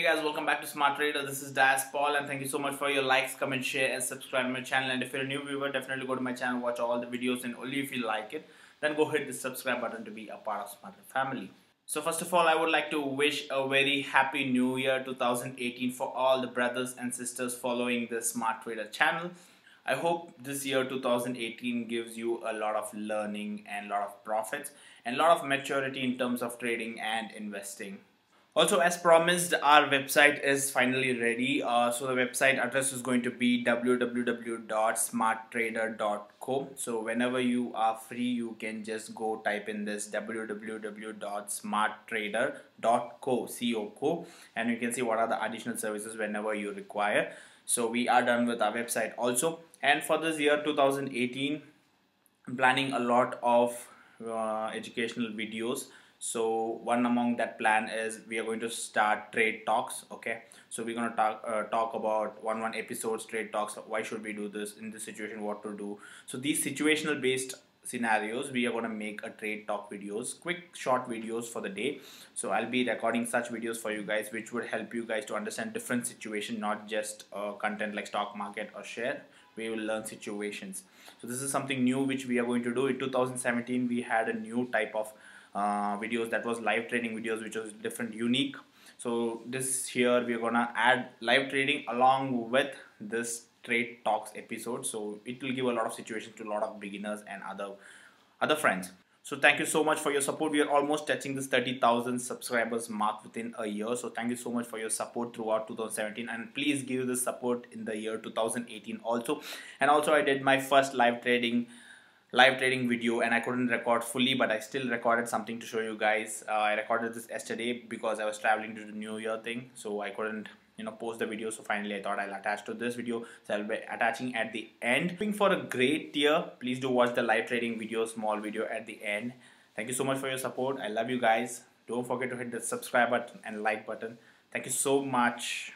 guys, welcome back to Smart Trader. This is Daice Paul and thank you so much for your likes, comment, share and subscribe to my channel. And if you're a new viewer, definitely go to my channel, watch all the videos and only if you like it, then go hit the subscribe button to be a part of Smart Trader family. So first of all, I would like to wish a very happy new year 2018 for all the brothers and sisters following the Smart Trader channel. I hope this year 2018 gives you a lot of learning and a lot of profits and a lot of maturity in terms of trading and investing. Also, as promised, our website is finally ready. Uh, so the website address is going to be www.smarttrader.co. So whenever you are free, you can just go type in this www.smarttrader.co, co, and you can see what are the additional services whenever you require. So we are done with our website also. And for this year 2018, I'm planning a lot of uh, educational videos so one among that plan is we are going to start trade talks okay? So we're going to talk uh, talk about one one episodes trade talks why should we do this in this situation what to do? So these situational based scenarios we are going to make a trade talk videos quick short videos for the day. So i'll be recording such videos for you guys which would help you guys to understand different situation not just uh, content like stock market or share. We will learn situations. So this is something new which we are going to do. In 2017 we had a new type of uh, videos that was live trading videos which was different unique so this here we're gonna add live trading along with this trade talks episode so it will give a lot of situations to a lot of beginners and other other friends so thank you so much for your support. We are almost touching this 30,000 subscribers mark within a year. So thank you so much for your support throughout 2017 and please give this support in the year 2018 also. And also I did my first live trading live trading video and I couldn't record fully but I still recorded something to show you guys. Uh, I recorded this yesterday because I was traveling to the new year thing so I couldn't you know post the video so finally I thought I'll attach to this video. So I'll be attaching at the end. Looking for a great year please do watch the live trading video small video at the end. Thank you so much for your support. I love you guys. Don't forget to hit the subscribe button and like button. Thank you so much